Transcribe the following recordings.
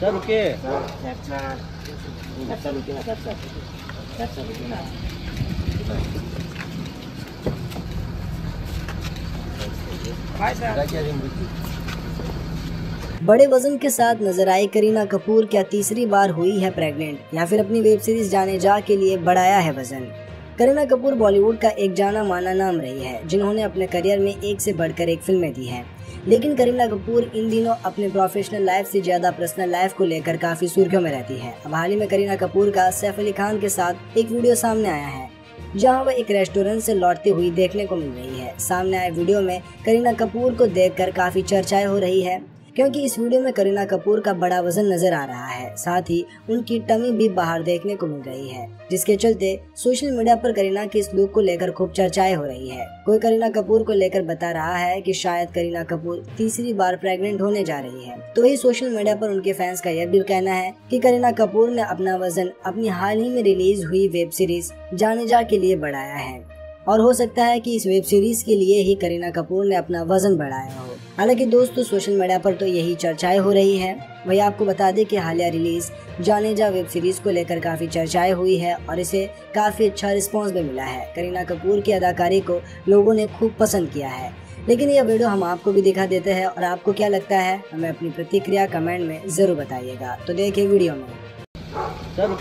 Sir, रुकिए। बड़े वज़न के साथ नज़र आई करीना कपूर, क्या तीसरी बार हुई है प्रेग्नेंट या फिर अपनी वेब सीरीज़ जाने जा के लिए बढ़ाया है वज़न? करीना कपूर बॉलीवुड का एक जाना माना नाम रही है, जिन्होंने अपने करियर में एक से बढ़कर एक फ़िल्में दी हैं। लेकिन करीना कपूर इन दिनों अपने प्रोफेशनल लाइफ से ज़्यादा पर्सनल लाइफ को लेकर काफ़ी सुर्खियों में रहती है। अब हाल ही में करीना कपूर का सैफ अली खान के साथ एक वीडियो सामने आया है, जहाँ वह एक रेस्टोरेंट से लौटती हुई देखने को मिल रही है। सामने आए वीडियो में करीना कपूर को देखकर काफ़ी चर्चाएँ हो रही है क्योंकि इस वीडियो में करीना कपूर का बड़ा वज़न नज़र आ रहा है, साथ ही उनकी टमी भी बाहर देखने को मिल रही है, जिसके चलते सोशल मीडिया पर करीना की इस लुक को लेकर खूब चर्चाएँ हो रही है। कोई करीना कपूर को लेकर बता रहा है कि शायद करीना कपूर तीसरी बार प्रेग्नेंट होने जा रही है तो वही सोशल मीडिया पर उनके फैंस का यह भी कहना है कि करीना कपूर ने अपना वज़न अपनी हाल ही में रिलीज़ हुई वेब सीरीज़ जाने जा के लिए बढ़ाया है। और हो सकता है कि इस वेब सीरीज़ के लिए ही करीना कपूर ने अपना वज़न बढ़ाया हो हालाँकि दोस्तों सोशल मीडिया पर तो यही चर्चाएँ हो रही है वही आपको बता दें कि हालिया रिलीज़ जाने जा वेब सीरीज़ को लेकर काफ़ी चर्चाएँ हुई है और इसे काफ़ी अच्छा रिस्पॉन्स भी मिला है करीना कपूर की अदाकारी को लोगों ने खूब पसंद किया है लेकिन यह वीडियो हम आपको भी दिखा देते हैं और आपको क्या लगता है हमें अपनी प्रतिक्रिया कमेंट में ज़रूर बताइएगा तो देखिए वीडियो में सर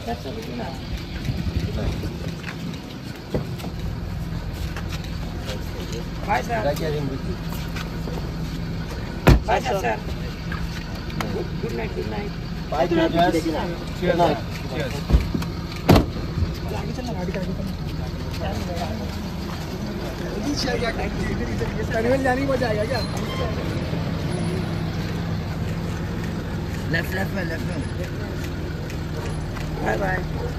रुकिए गुड नाइट गुड नाइट जाने मज़ा आएगा क्या लेफ़्ट लेफ़्ट में लेफ़्ट में Bye-bye.